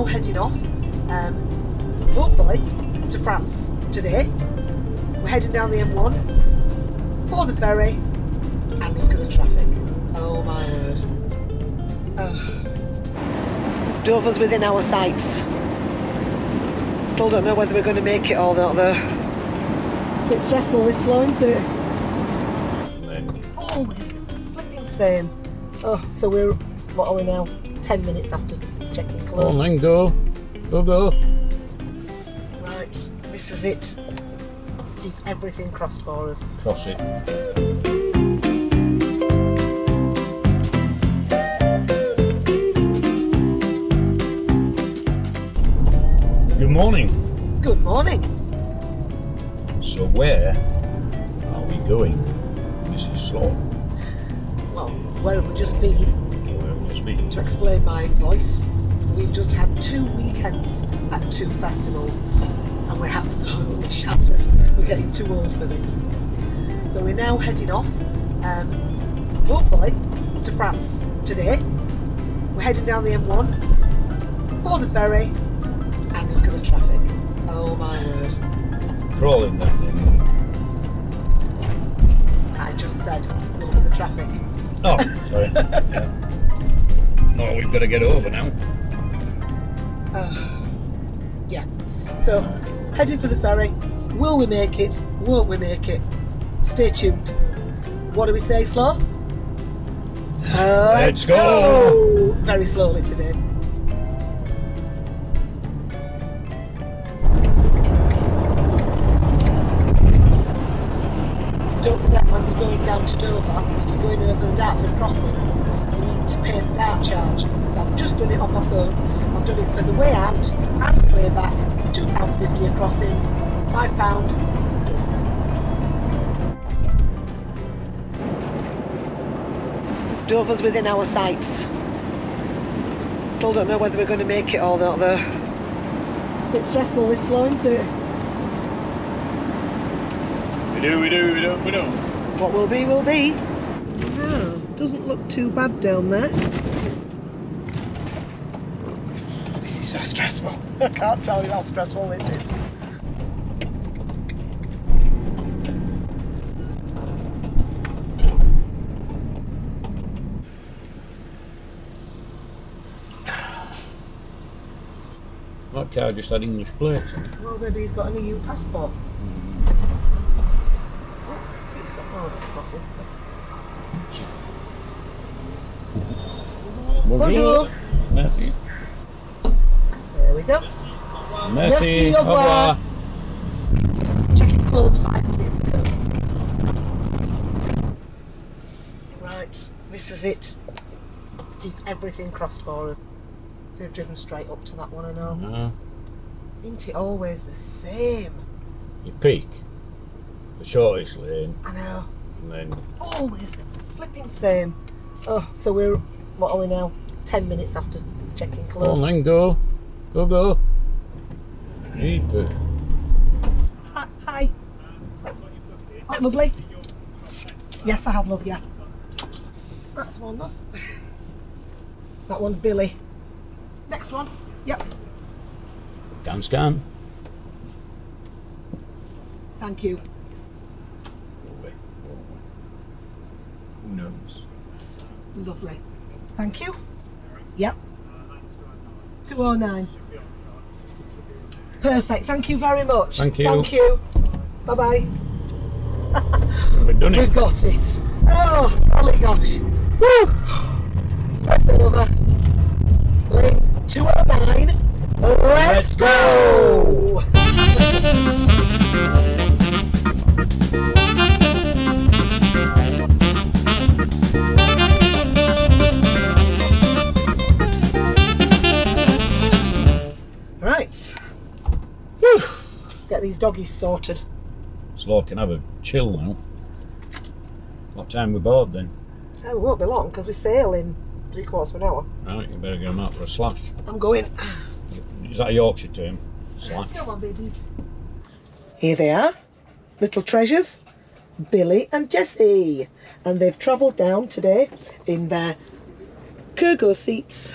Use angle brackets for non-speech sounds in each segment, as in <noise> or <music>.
now heading off, um, hopefully, to France today. We're heading down the M1 for the ferry, and look at the traffic. Oh my word. Oh. Dover's within our sights. Still don't know whether we're going to make it or not though. Bit stressful this Slaw, isn't it? Always the flipping same. Oh, so we're, what are we now? 10 minutes after checking Come on then, go. Go, go. Right, this is it. Keep everything crossed for us. Cross it. Good morning. Good morning. So where are we going, Mrs. Slaw? Well, where have we just been? Where have we just been? To explain my voice, we've just had two weekends at two festivals and we're absolutely shattered. We're getting too old for this. So we're now heading off, um, hopefully, to France today. We're heading down the M1 for the ferry and look at the traffic. Oh my word. Crawling that thing. I just said, look at the traffic. Oh, sorry. <laughs> yeah. No, we've got to get over now. So, heading for the ferry. Will we make it? Won't we make it? Stay tuned. What do we say, Slaw? Uh, Let's go. Very slowly today. Don't forget when you're going down to Dover, if you're going over the Dartford crossing, you need to pay the dart charge. So I've just done it on my phone. I've done it for the way out and the way back. £2.50 a crossing, £5. Dover's within our sights. Still don't know whether we're going to make it or not though. Bit stressful this Slaw, isn't it? We do, we do, we don't, we don't. What will be, will be. No, doesn't look too bad down there. This is so stressful. <laughs> I can't tell you how stressful this is. That car just had English plates on it. Well, maybe he's got an EU passport. Hmm. Oh, see, it's got oh, coffee. Bonjour. Merci. There we go. Merci. Merci, au Au revoir. Checking clothes five minutes ago. Right, this is it. Keep everything crossed for us. They've driven straight up to that one, I know. Uh, Ain't it always the same? you peak the shortest lane I know. and then Always the flipping same. Oh, so we're, what are we now? Ten minutes after checking come on then go. Go go. Jeepers. Hi. hi. Oh, lovely. Yes, I have, love, yeah. That's one, love. That one's Billy. Next one. Yep. Can scan. Thank you. Who knows? Lovely. Thank you. Yep. 209. Perfect. Thank you very much. Thank you. Thank you. Bye bye. We've done it. We've got it. Oh, golly gosh. Woo! Stress over. Lane 209. Let's Let's go! These doggies sorted. Slaw can have a chill now. What time we board then? Uh, oh, it won't be long because we sail in three quarters of an hour. Right, you better get them out for a slash. I'm going. Is that a Yorkshire term? Slash. Come on, babies. Here they are, little treasures, Billy and Jessie. And they've travelled down today in their Kurgo seats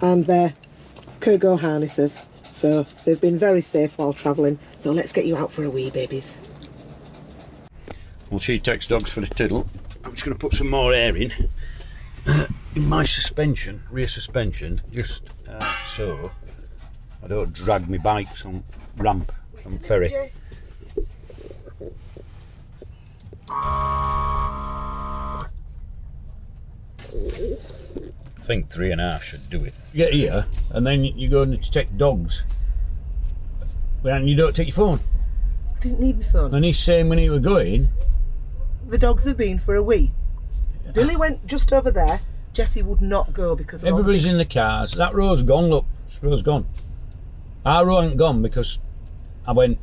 and their Kurgo harnesses. So they've been very safe while travelling. So let's get you out for a wee, babies. Well, she takes dogs for the tiddle. I'm just going to put some more air in. in my suspension, rear suspension, just uh, so I don't drag my bikes on ramp on ferry. I think three and a half should do it. You get here, and then you go and take dogs. And you don't take your phone. I didn't need my phone. And he's saying when he were going, The dogs have been for a wee. Billy went just over there. Jessie would not go because of all the everybody's in the cars. That row's gone, look. This row's gone. Our row ain't gone because I went,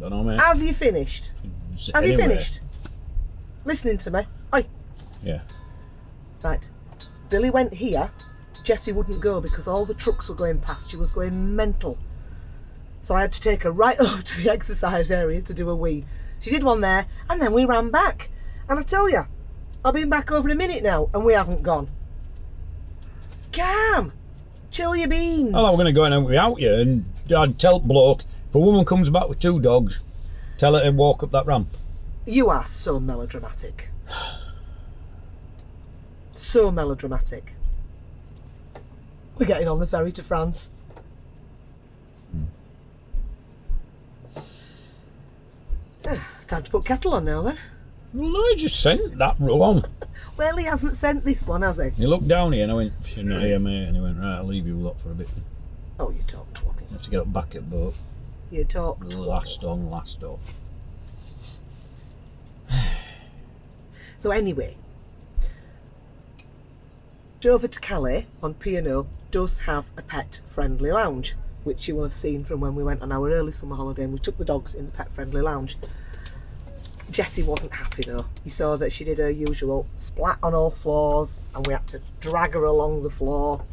don't know, mate. Have you finished? s- Have you finished? Listening to me? Oi. Yeah. Right. Billy went here. Jessie wouldn't go because all the trucks were going past. She was going mental. So I had to take her right <laughs> over to the exercise area to do a wee. She did one there, and then we ran back. And I tell you, I've been back over a minute now, and we haven't gone. Calm. Chill your beans. Oh, we're going to go in and out here and I'd tell bloke, if a woman comes back with two dogs, tell her to walk up that ramp. You are so melodramatic. <sighs> <sighs> So melodramatic. We're getting on the ferry to France. <sighs> Time to put kettle on now then. Well, no, he just sent that on. Well, he hasn't sent this one, has he? He looked down here and I went, you're not here, mate. And he went, right, I'll leave you lot for a bit. Oh, you talk twaddle. have to get up back at boat. You talk twaddle. Last on, last off. So anyway, Dover to Calais on P&O does have a pet-friendly lounge, which you will have seen from when we went on our early summer holiday and we took the dogs in the pet-friendly lounge. Jessie wasn't happy though. You saw that she did her usual splat on all floors and we had to drag her along the floor.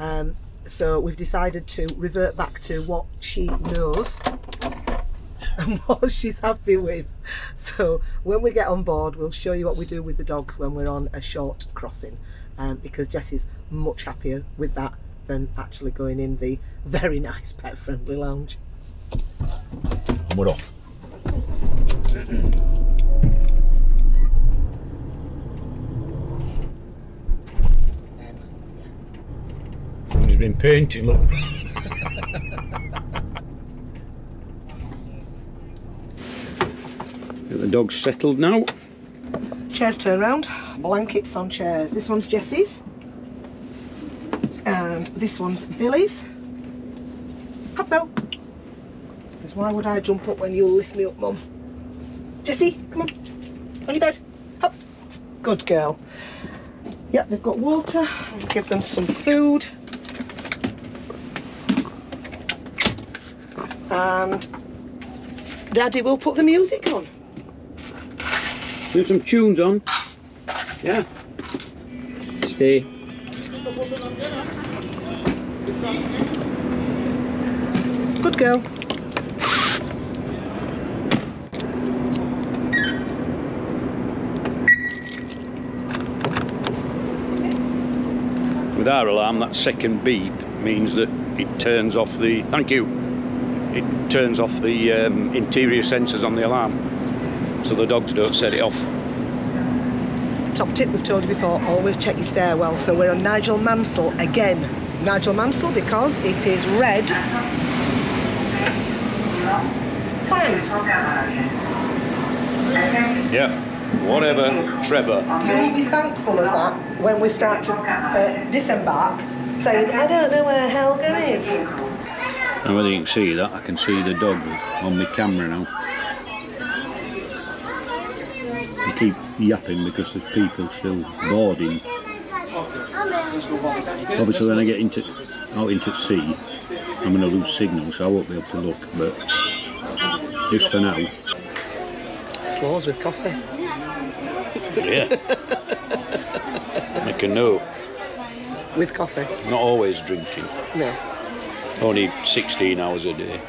Um, so we've decided to revert back to what she knows and <laughs> what she's happy with. So when we get on board, we'll show you what we do with the dogs when we're on a short crossing, um, because Jessie's much happier with that than actually going in the very nice pet-friendly lounge. And we're off. He's been painting, look. Get <laughs> the dog's settled now. Chairs turn round, blankets on chairs. This one's Jessie's, and this one's Billy's. Bill. Because why would I jump up when you'll lift me up, Mum? Jessie, come on. On your bed. Up. Good girl. Yep, they've got water. I'll give them some food. And Daddy will put the music on. Put some tunes on. Yeah. Stay. Good girl. With our alarm, that second beep means that it turns off the. Thank you. It turns off the um, interior sensors on the alarm, so the dogs don't set it off. Top tip we've told you before, always check your stairwell. So we're on Nigel Mansell again. Nigel Mansell because it is red. Five. Yeah. Whatever, Trevor. You'll be thankful of that when we start to uh, disembark, saying, I don't know where Helga is. I And whether you can see that, I can see the dog on my camera now. I keep yapping because there's people still boarding. Obviously, when I get into out into sea, I'm going to lose signal, so I won't be able to look. But just for now, Slaws with coffee. yeah. <laughs> Make a note. With coffee. Not always drinking. No. Only 16 hours a day.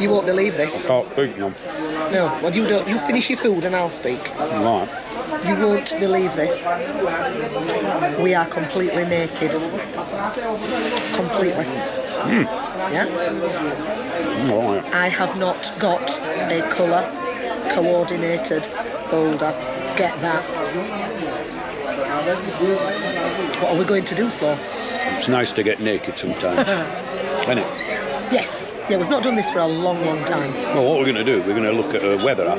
You won't believe this. I Can't think now. No. Well, you don't. You finish your food and I'll speak. Right. You won't believe this. We are completely naked. Completely. Hmm. Yeah? All right. I have not got a colour coordinated holder. Get that. What are we going to do, Slaw? It's nice to get naked sometimes, <laughs> isn't it? Yes. Yeah, we've not done this for a long, long time. Well, what we're going to do, we're going to look at a weather app,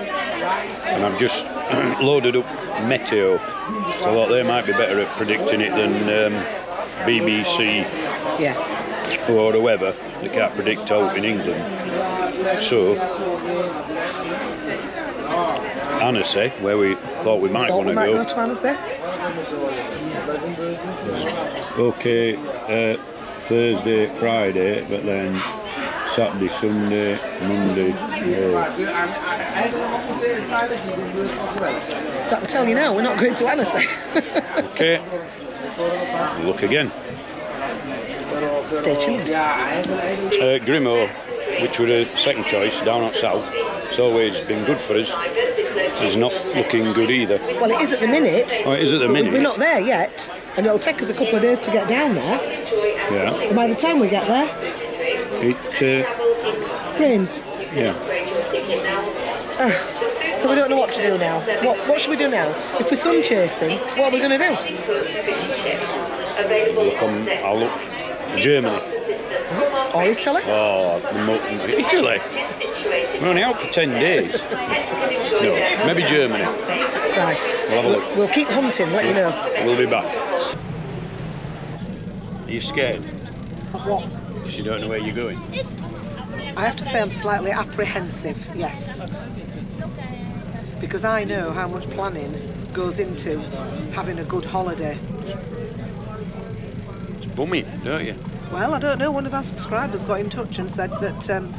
and I've just <clears throat> loaded up Meteo, so I thought they might be better at predicting it than um, BBC Yeah. or the weather. They can't predict out in England. So, Annecy, where we thought we might want we to might go. go to Annecy. Okay, uh, Thursday, Friday, but then Saturday, Sunday, Monday. oh. So I can tell you now, we're not going to Annecy. <laughs> Okay, look again. Stay tuned. Uh, Grimaud, which were a second choice down at south, it's always been good for us. It's not looking good either. Well, it is at the minute. Oh, it is at the minute. We're not there yet, and it'll take us a couple of days to get down there. Yeah, And by the time we get there, it. Uh, rains. yeah. So we don't know what to do now. What, what should we do now? If we're sun chasing, what are we going to do? Look on. I'll look. Germany. Or Italy? Oh, Italy. We're only out for ten days. <laughs> No, maybe Germany. Right. We'll have a look. We'll keep hunting, let you know. We'll be back. Are you scared? Of what? Because you don't know where you're going. I have to say I'm slightly apprehensive, yes. Because I know how much planning goes into having a good holiday. It's bumming, don't you? Well, I don't know. One of our subscribers got in touch and said that um,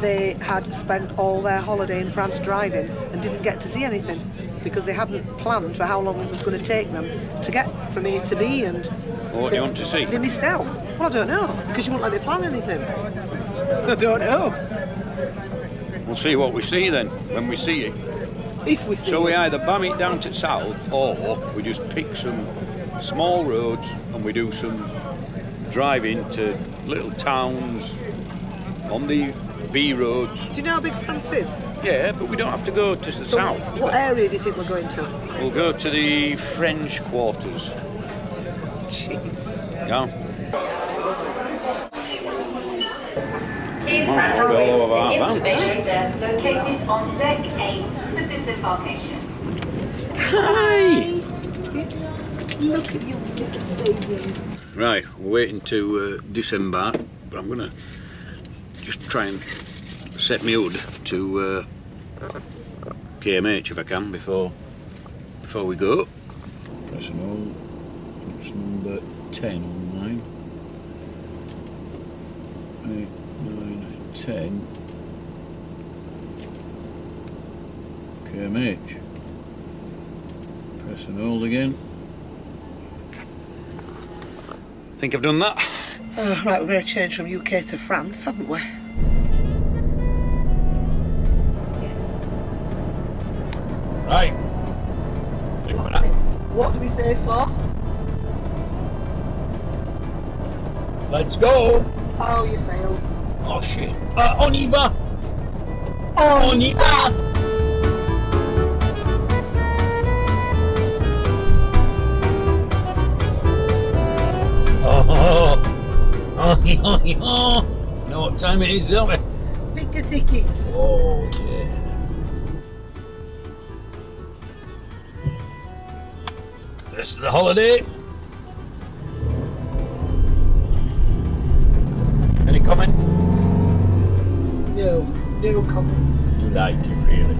they had spent all their holiday in France driving and didn't get to see anything because they hadn't planned for how long it was going to take them to get from A to B and What do they, you want to see? they missed out. Well, I don't know because you won't let me plan anything. So <laughs> I don't know We'll see what we see then when we see it. if we see. So we either bam it down to south or we just pick some small roads and we do some driving to little towns on the B roads. Do you know how big France is? Yeah, but we don't have to go to the So south. what area do you think we're going to? We'll go to the French quarters. Jeez. Yeah. Please Oh, stand all by to the our van. information desk located on deck 8 for disembarkation. Hi! Look at you little babies. Right, we're waiting to uh, disembark, but I'm gonna just try and set me HUD to uh, KMH if I can before before we go. Press an hold. It's number ten on mine. Eight, nine, ten. KMH. Press and hold again. Think I've done that. Oh, right, we're going to change from UK to France, haven't we? Right. Flip. What do we say, Slaw? Let's go. Oh, you failed. Oh shit. Uh, on y va. Oh, On y va. Oh. Know what time it is, don't we? Pick the tickets. Oh yeah. First of the holiday. Any comment? No, no comments. You like it really?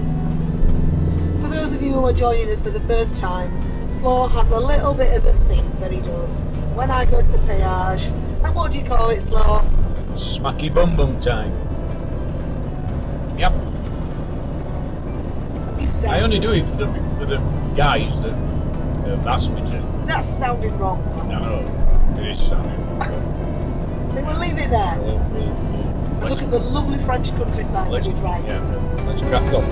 For those of you who are joining us for the first time, Slaw has a little bit of a thing that he does. When I go to the and what do you call it, Slaw? Smacky bum bum time. Yep. I only do it for the for the guys that have asked me to. That's sounding wrong. No, it is sounding. <laughs> Then we'll leave it there. We'll, we'll, we'll, look at the lovely French countryside let's, we drive yeah, through. let's crack on.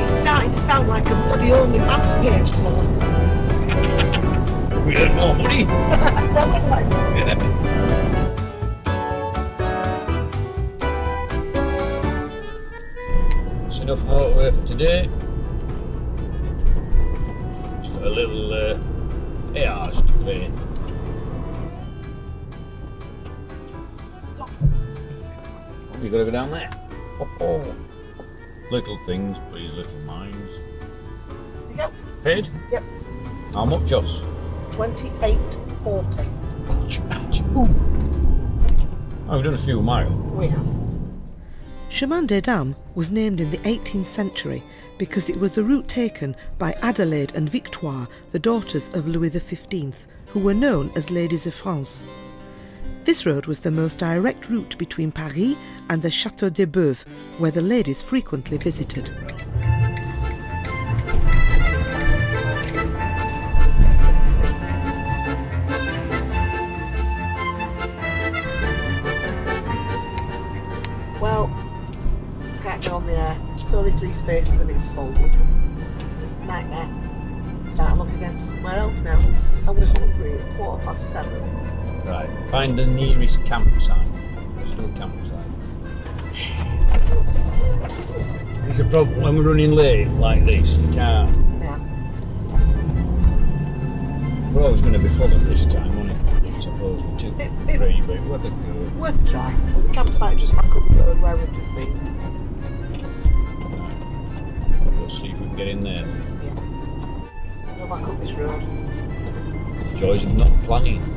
It's starting to sound like a bloody OnlyFans page slowly. <laughs> We earn more money. <laughs> That's enough motorway for today. Just got a little uh, ARs to pay. Oh, you gotta go down there. Oh, oh. Little things, please, little minds. Yep. Paid? Yep. How much, Joss? 28.40. Oh, we've done a few miles. We have. Chemin des Dames was named in the 18th century because it was the route taken by Adelaide and Victoire, the daughters of Louis XV, who were known as Ladies of France. This road was the most direct route between Paris and the Château de Beuves, where the ladies frequently visited. Only three spaces and it's full. Nightmare. Start looking again for somewhere else now. And we're hungry. It's quarter past seven. Right, find the nearest campsite. There's no campsite. There's a problem when we're running late like this, you can't. Yeah. We're always going to be full at this time, aren't? I suppose we're two, It- it- three, but have to go. Worth a try. There's a campsite just back up the road where we've just been. We'll see if we can get in there. Yeah. So go back up this road. Joys of not planning.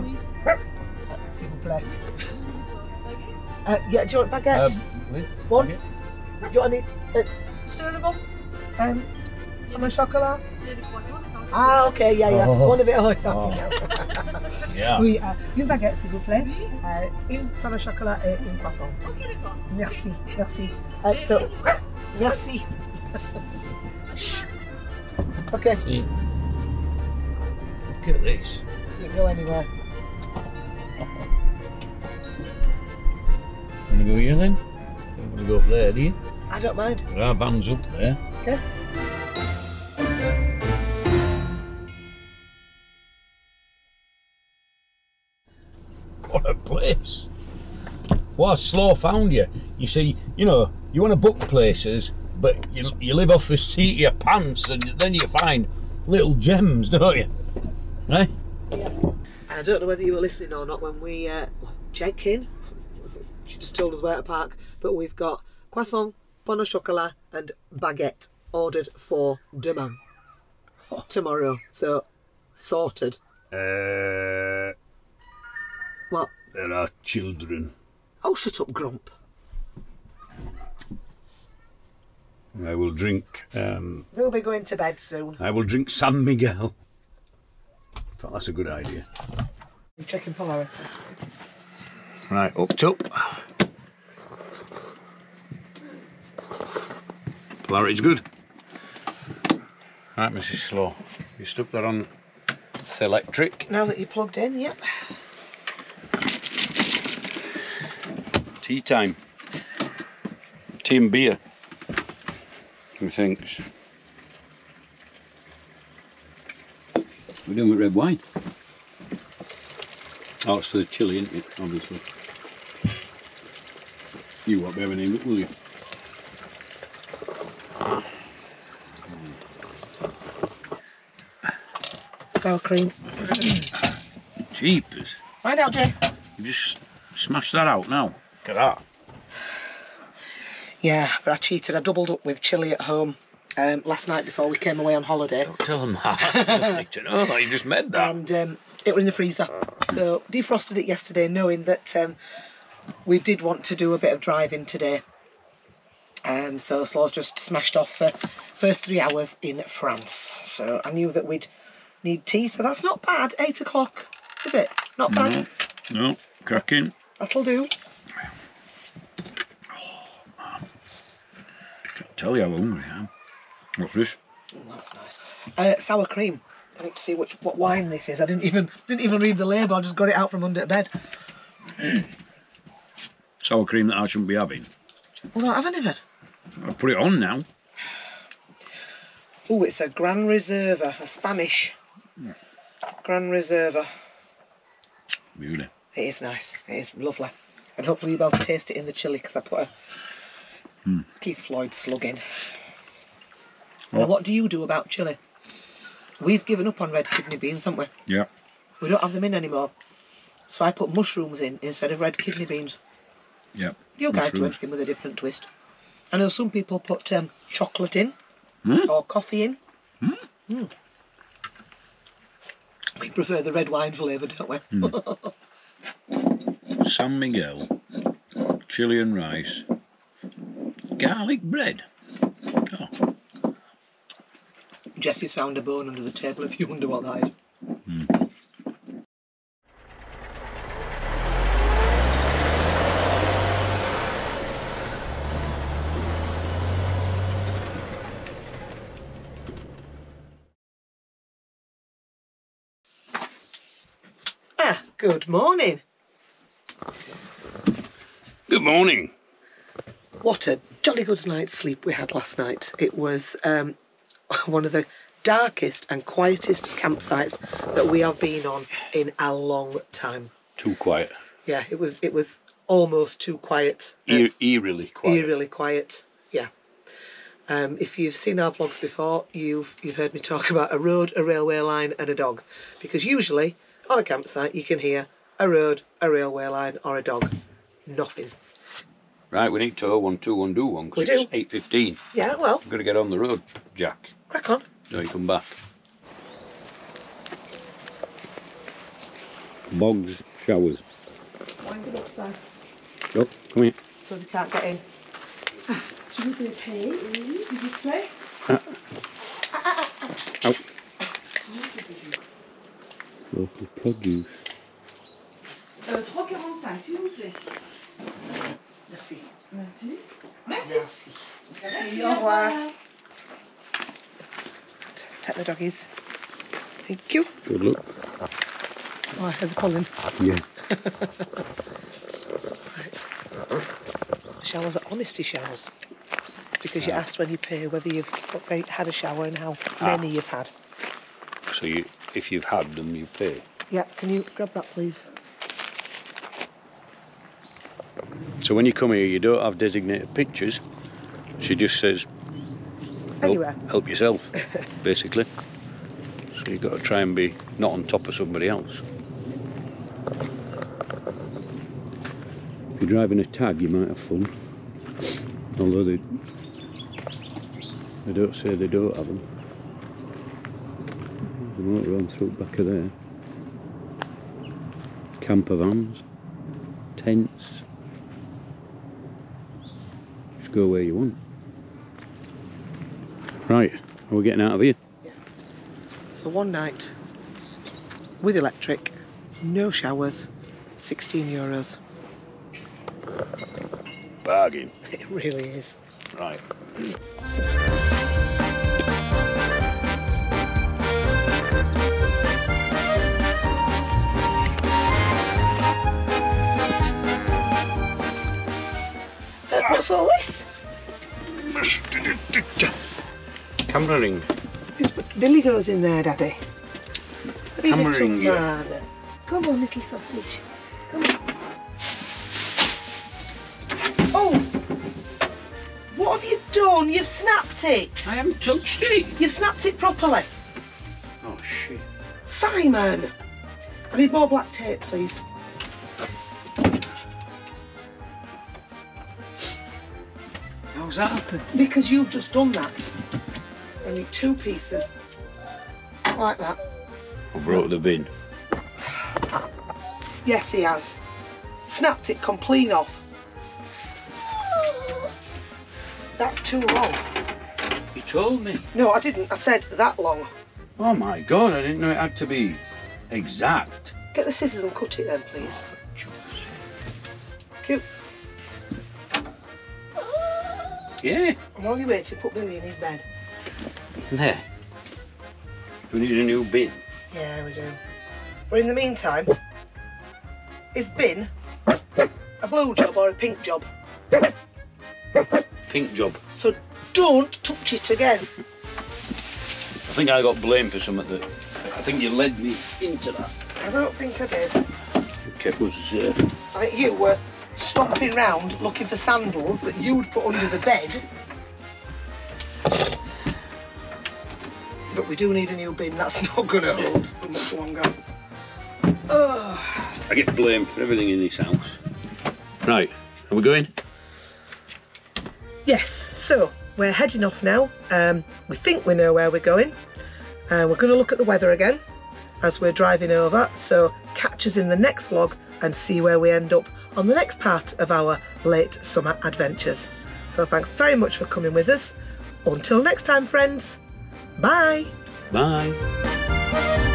Bread for tomorrow. Uh, S'il vous plaît. Uh, yeah, do you want baguette? Um, wait, One. okay. do you want any uh, suitable? Um, and a chocolat? Ah, okay, yeah, yeah. Oh. One of it always Oh. happy <laughs> now. Yeah. Oui, euh, une baguette, s'il vous plaît. Euh, une pain au chocolat et une croissant. Merci, merci. Uh, so, merci. <laughs> Shh. Okay, See. Look at this. you can go anywhere. Want to go here then? Don't want to go up there, do you? I don't mind. There are vans up there. Okay. What a place. What a slow found you. You see, you know, you want to book places, but you, you live off the seat of your pants and then you find little gems, <laughs> don't you? Eh? And I don't know whether you were listening or not when we uh, check in. She just told us where to park, but we've got croissant, pain au chocolat, and baguette ordered for demain tomorrow. So sorted. Uh, What? there are children. Oh, shut up, Grump. I will drink. Um, They'll be going to bed soon. I will drink San Miguel. thought that's a good idea. I'm checking polarity. Right, up top. Polarity's good. Right, Mrs. Slaw. You stuck that on the electric. Now that you're plugged in, yep. Tea time. Tea and beer. Methinks. We're doing with red wine. Oh, it's for the chili, isn't it? Obviously. You won't be having any, will you? Sour cream. Jeepers. Find out, Jay. You just smashed that out now. Look at that. Yeah, but I cheated. I doubled up with chili at home um, last night before we came away on holiday, Don't Tell them that. They need to know. You just made that. and um, it was in the freezer. So defrosted it yesterday, knowing that um, we did want to do a bit of driving today. Um, so Slaw's just smashed off for first three hours in France. So I knew that we'd need tea, so that's not bad. Eight o'clock, is it? Not bad. no, cracking. That'll do. Can't tell you how hungry I am. What's this? Oh, that's nice. Uh, sour cream. I need to see which what wine this is. I didn't even didn't even read the label. I just got it out from under the bed. Sour cream that I shouldn't be having. Well, I haven't even. I'll put it on now. Oh, it's a Gran Reserva, a Spanish Gran Reserva. Beauty. It is nice. It is lovely. And hopefully you'll be able to taste it in the chili because I put a hmm. Keith Floyd slug in. Now, Oh. what do you do about chili? We've given up on red kidney beans, haven't we? Yeah. We don't have them in anymore. So I put mushrooms in instead of red kidney beans. Yeah. You guys do anything with a different twist. I know some people put um, chocolate in Hmm? or coffee in. Mm. We prefer the red wine flavour, don't we? Hmm. <laughs> San Miguel. Chili and rice. Garlic bread. Oh, Jessie's found a bone under the table if you wonder what that is. Ah, good morning. Good morning. What a jolly good night's sleep we had last night. It was um, <laughs> one of the darkest and quietest campsites that we have been on in a long time. Too quiet. Yeah, it was it was almost too quiet. uh, eerily quiet. eerily quiet. Yeah. Um, if you've seen our vlogs before, you've you've heard me talk <laughs> about a road, a railway line, and a dog. Because usually on a campsite you can hear a road, a railway line, or a dog. Nothing. Right, we need to owe one, two, one, do one, We because do. it's 8.15. Yeah, well, We've got to get on the road, Jack. crack on. No, you come back. Bogs, showers. Wind it upside Oh, come here. so they can't get in. Je vous prie, s'il vous plaît. Out. Local produce. Euh, 3,45, s'il vous plaît. Merci. Merci. Merci. Merci, au revoir. Take the doggies. Thank you. Good luck. Oh, I heard the pollen. Yeah. Right. <laughs> Showers are honesty showers. Because you ah. asked when you pay whether you've had a shower and how ah. many you've had. So you, if you've had them, you pay. Yeah, can you grab that please? So when you come here, you don't have designated pictures. She just says, help, Anywhere. help yourself, <laughs> basically. So you've got to try and be not on top of somebody else. If you're driving a tag, you might have fun. Although they, they don't say they don't have them. The motorhome through back of there. Camper vans, tents. Just go where you want. Right, are we getting out of here? Yeah. So one night with electric, no showers, 16 euros. Bargain. <laughs> It really is. Right. Uh, what's all this? Camera ring. It's, Billy goes in there, Daddy. What you Camera ring, man? Come on, little sausage. Come on. Oh! What have you done? You've snapped it! I haven't touched it. You've snapped it properly. Oh shit. Simon! I need more black tape, please. How's that happen? Because you've just done that. I need two pieces. Like that. I brought the bin. Yes, he has. Snapped it complete off. That's too long. You told me. No, I didn't. I said that long. Oh my god, I didn't know it had to be exact. Get the scissors and cut it then, please. Oh, Cute. Yeah. While you're waiting, put Billy in his bed. There. We need a new bin. Yeah, we do. But in the meantime, is bin a blue job or a pink job? Pink job. So don't touch it again. I think I got blamed for something that. I think you led me into that. I don't think I did. It was. Uh, I think you were stomping round looking for sandals that you'd put under the bed. But we do need a new bin. That's <laughs> not going to hold for much longer. Oh, I get blamed for everything in this house. Right, are we going? yes. So we're heading off now. Um, we think we know where we're going. And we're going to look at the weather again as we're driving over. So catch us in the next vlog and see where we end up on the next part of our late summer adventures. So thanks very much for coming with us. Until next time, friends. Bye. Bye.